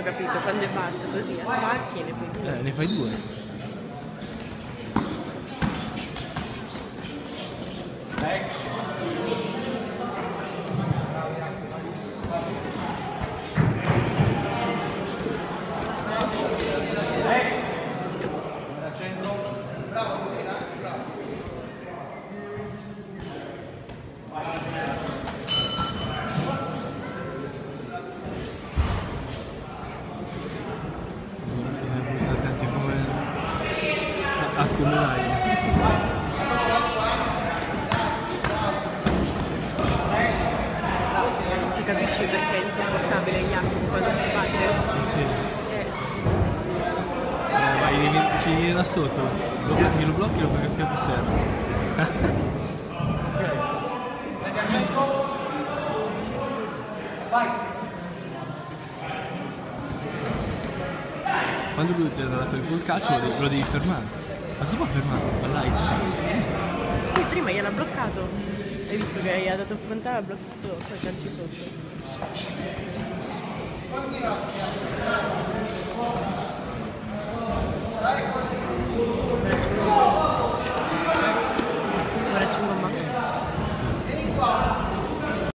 ho capito, quando è basso così attacchi e ne fai due. Eh, ne fai due. Bisogna accumulare. Si capisce perché è insopportabile Jacopo quando fa battere. Sì, sì. Eh, Eh, vai, devi- ci vieni da sotto. Lo blocchi, lo blocchi e lo fai cascare per terra. Quando lui ti ha dato il col calcio lo devi, lo devi fermare. Ma si può fermare? Ma dai. sì, prima gliel'ha bloccato. Hai visto che gli ha dato frontale, ha bloccato poi calci sotto.